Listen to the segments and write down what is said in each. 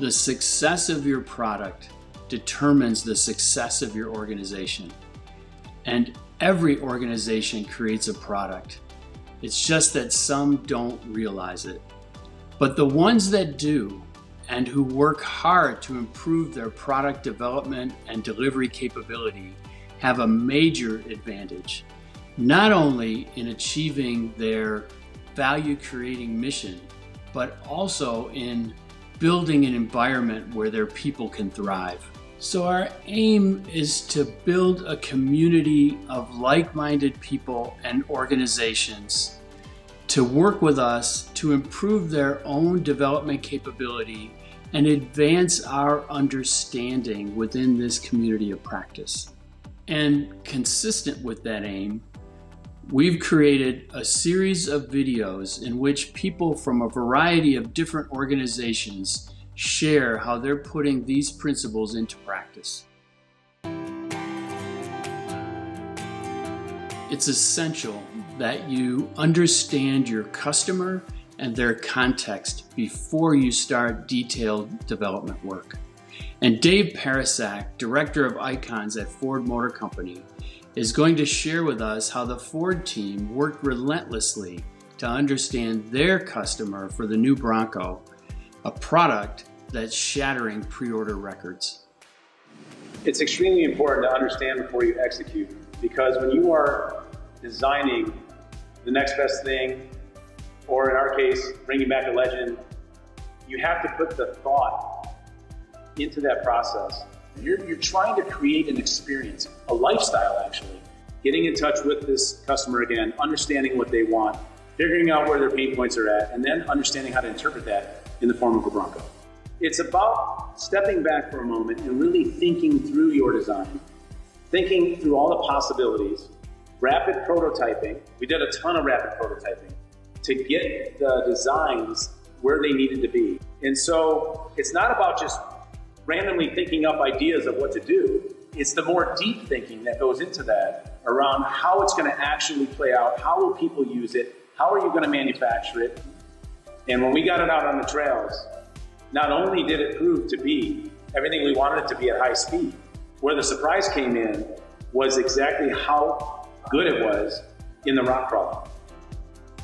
The success of your product determines the success of your organization. And every organization creates a product. It's just that some don't realize it. But the ones that do, and who work hard to improve their product development and delivery capability, have a major advantage, not only in achieving their value creating mission, but also in building an environment where their people can thrive. So, our aim is to build a community of like minded people and organizations to work with us to improve their own development capability and advance our understanding within this community of practice. And consistent with that aim, we've created a series of videos in which people from a variety of different organizations share how they're putting these principles into practice. It's essential that you understand your customer and their context before you start detailed development work. And Dave Pericak, Director of Icons at Ford Motor Company, is going to share with us how the Ford team worked relentlessly to understand their customer for the new Bronco, a product that's shattering pre order records. It's extremely important to understand before you execute because when you are designing the next best thing, or in our case, bringing back a legend, you have to put the thought into that process you're, you're trying to create an experience, a lifestyle actually. Getting in touch with this customer again, understanding what they want, figuring out where their pain points are at, and then understanding how to interpret that in the form of a Bronco. It's about stepping back for a moment and really thinking through your design, thinking through all the possibilities, rapid prototyping. We did a ton of rapid prototyping to get the designs where they needed to be. And so it's not about just randomly thinking up ideas of what to do. It's the more deep thinking that goes into that around how it's going to actually play out. How will people use it? How are you going to manufacture it? And when we got it out on the trails, not only did it prove to be everything we wanted it to be at high speed, where the surprise came in was exactly how good it was in the rock crawling.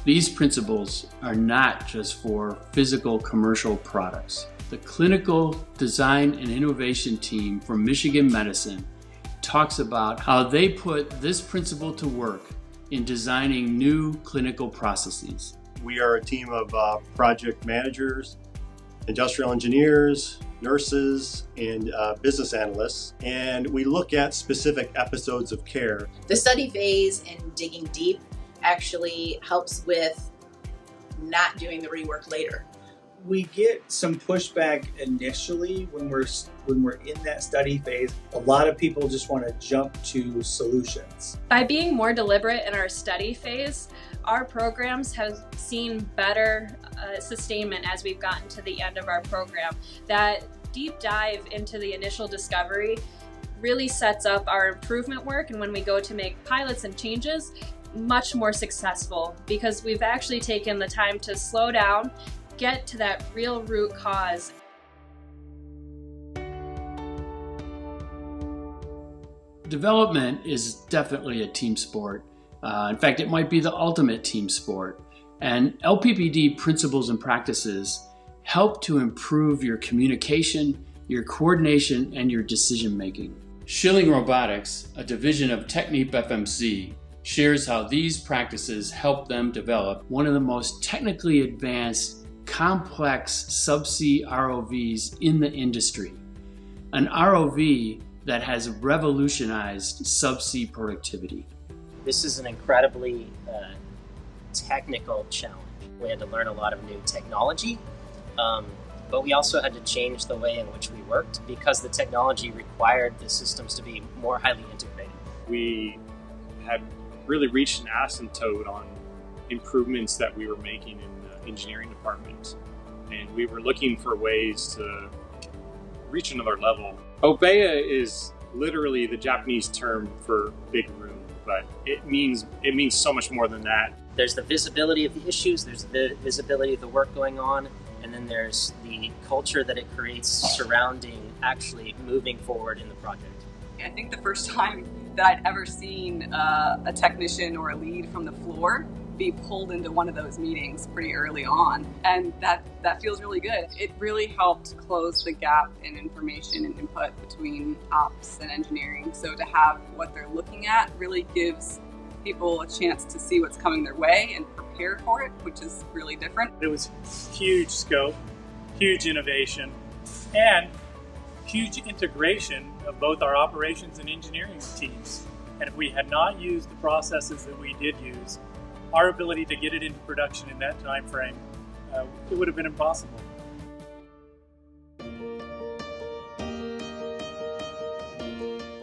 These principles are not just for physical commercial products the clinical design and innovation team from Michigan Medicine talks about how they put this principle to work in designing new clinical processes. We are a team of uh, project managers, industrial engineers, nurses, and uh, business analysts, and we look at specific episodes of care. The study phase and digging deep actually helps with not doing the rework later we get some pushback initially when we're when we're in that study phase. A lot of people just want to jump to solutions. By being more deliberate in our study phase, our programs have seen better uh, sustainment as we've gotten to the end of our program. That deep dive into the initial discovery really sets up our improvement work and when we go to make pilots and changes much more successful because we've actually taken the time to slow down get to that real root cause. Development is definitely a team sport. Uh, in fact, it might be the ultimate team sport. And LPPD principles and practices help to improve your communication, your coordination, and your decision making. Schilling Robotics, a division of Technip FMC, shares how these practices help them develop one of the most technically advanced complex subsea ROVs in the industry. An ROV that has revolutionized subsea productivity. This is an incredibly uh, technical challenge. We had to learn a lot of new technology, um, but we also had to change the way in which we worked because the technology required the systems to be more highly integrated. We had really reached an asymptote on improvements that we were making in engineering department, and we were looking for ways to reach another level. Obeya is literally the Japanese term for big room, but it means it means so much more than that. There's the visibility of the issues, there's the visibility of the work going on, and and then there's the culture that it creates surrounding actually moving forward in the project. I think the first time that I'd ever seen uh, a technician or a lead from the floor be pulled into one of those meetings pretty early on. And that that feels really good. It really helped close the gap in information and input between ops and engineering. So to have what they're looking at really gives people a chance to see what's coming their way and prepare for it which is really different. It was huge scope huge innovation and huge integration of both our operations and engineering teams. And if we had not used the processes that we did use our ability to get it into production in that time frame, uh, it would have been impossible.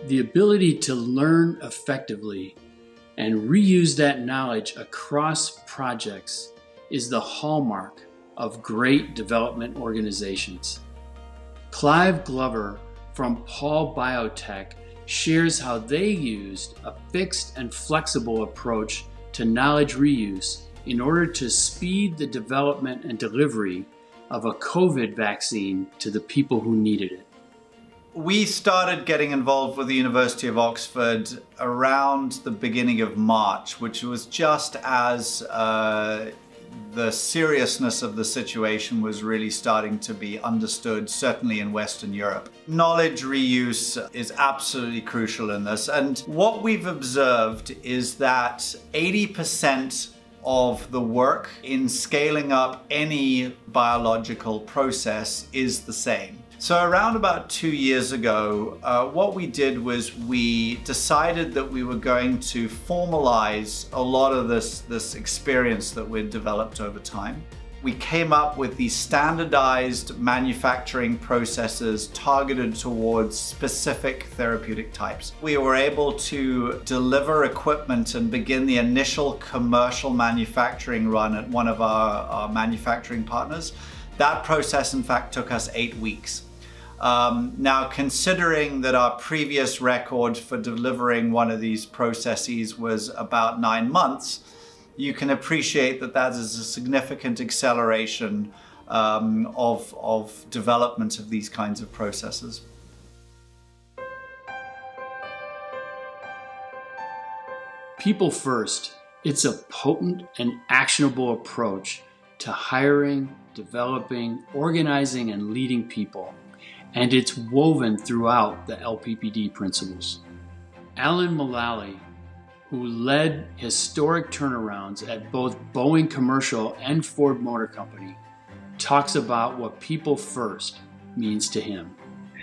The ability to learn effectively and reuse that knowledge across projects is the hallmark of great development organizations. Clive Glover from Pall Biotech shares how they used a fixed and flexible approach to knowledge reuse in order to speed the development and delivery of a COVID vaccine to the people who needed it. We started getting involved with the University of Oxford around the beginning of March, which was just as uh, the seriousness of the situation was really starting to be understood, certainly in Western Europe. Knowledge reuse is absolutely crucial in this. And what we've observed is that 80% of the work in scaling up any biological process is the same. So around about two years ago, uh, what we did was we decided that we were going to formalize a lot of this, this experience that we'd developed over time. We came up with these standardized manufacturing processes targeted towards specific therapeutic types. We were able to deliver equipment and begin the initial commercial manufacturing run at one of our, our manufacturing partners. That process, in fact, took us eight weeks. Um, now, considering that our previous record for delivering one of these processes was about nine months, you can appreciate that that is a significant acceleration um, of, of development of these kinds of processes. People first, it's a potent and actionable approach to hiring, developing, organizing, and leading people and it's woven throughout the LPPD principles. Alan Mulally, who led historic turnarounds at both Boeing Commercial and Ford Motor Company, talks about what people first means to him.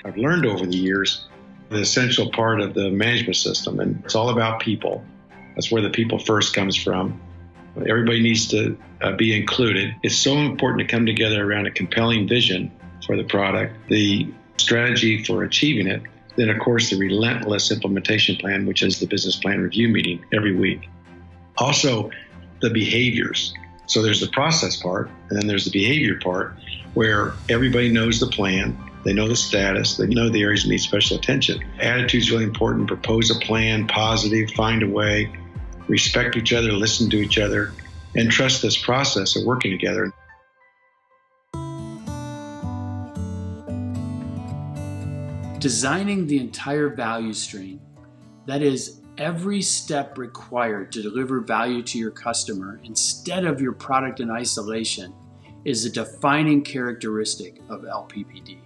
I've learned over the years the essential part of the management system, and it's all about people. That's where the people first comes from. Everybody needs to uh, be included. It's so important to come together around a compelling vision for the product, the strategy for achieving it, then, of course, the relentless implementation plan, which is the business plan review meeting every week. Also, the behaviors. So there's the process part, and then there's the behavior part where everybody knows the plan, they know the status, they know the areas that need special attention. Attitude is really important. Propose a plan, positive, find a way, respect each other, listen to each other, and trust this process of working together. Designing the entire value stream, that is, every step required to deliver value to your customer instead of your product in isolation, is a defining characteristic of LPPD.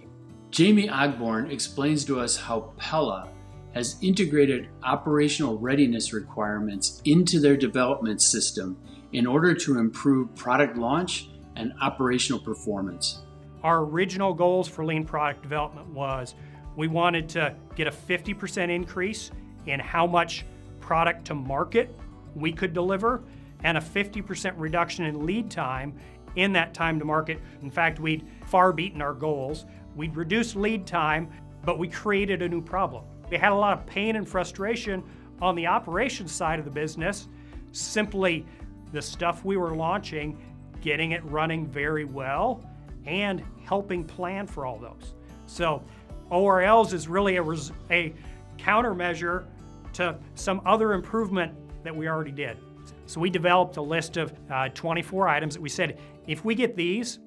Jamie Ogborn explains to us how Pella has integrated operational readiness requirements into their development system in order to improve product launch and operational performance. Our original goals for lean product development was we wanted to get a 50% increase in how much product to market we could deliver and a 50% reduction in lead time in that time to market. In fact, we'd far beaten our goals. We'd reduced lead time, but we created a new problem. We had a lot of pain and frustration on the operations side of the business, simply the stuff we were launching, getting it running very well, and helping plan for all those. So ORLs is really a, a countermeasure to some other improvement that we already did. So we developed a list of uh, 24 items that we said, if we get these,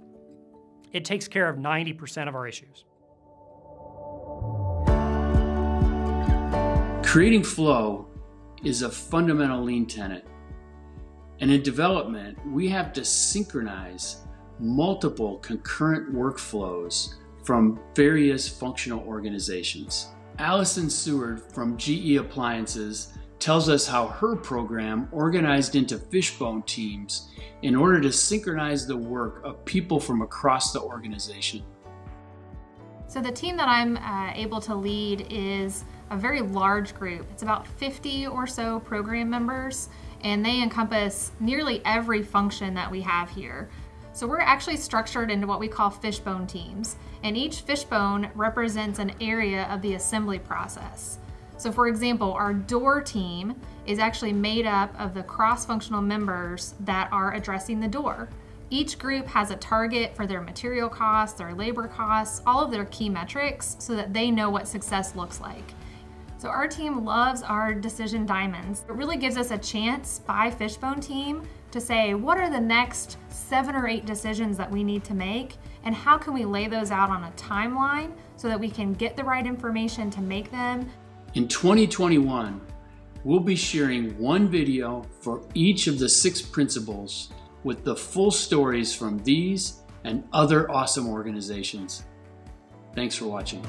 it takes care of 90% of our issues. Creating flow is a fundamental lean tenet. And in development, we have to synchronize multiple concurrent workflows from various functional organizations. Allison Seward from GE Appliances tells us how her program organized into fishbone teams in order to synchronize the work of people from across the organization. So, the team that I'm uh, able to lead is a very large group. It's about 50 or so program members, and they encompass nearly every function that we have here. So we're actually structured into what we call fishbone teams, and each fishbone represents an area of the assembly process. So for example, our door team is actually made up of the cross-functional members that are addressing the door. Each group has a target for their material costs, their labor costs, all of their key metrics so that they know what success looks like. So our team loves our decision diamonds. It really gives us a chance by Fishbone team to say, what are the next seven or eight decisions that we need to make? And how can we lay those out on a timeline so that we can get the right information to make them? In 2021, we'll be sharing one video for each of the six principles with the full stories from these and other awesome organizations. Thanks for watching.